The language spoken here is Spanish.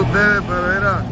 ustedes, pero era